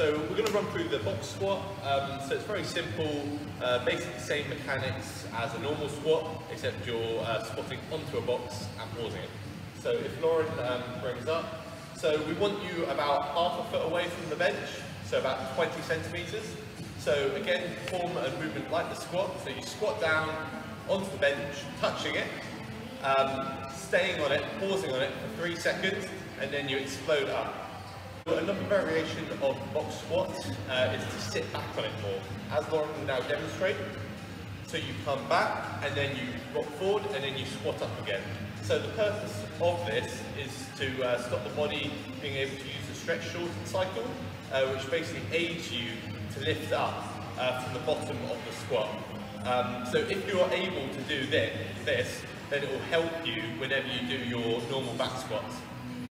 So we're going to run through the box squat. Um, so it's very simple, uh, basically the same mechanics as a normal squat, except you're uh, squatting onto a box and pausing it. So if Lauren um, brings up, so we want you about half a foot away from the bench, so about 20 centimeters. So again, form a movement like the squat. So you squat down onto the bench, touching it, um, staying on it, pausing on it for three seconds, and then you explode up. Another variation of box squat uh, is to sit back on it more, as Lauren will now demonstrate. So you come back, and then you rock forward, and then you squat up again. So the purpose of this is to uh, stop the body being able to use the stretch shorten cycle, uh, which basically aids you to lift up uh, from the bottom of the squat. Um, so if you're able to do this, then it will help you whenever you do your normal back squats.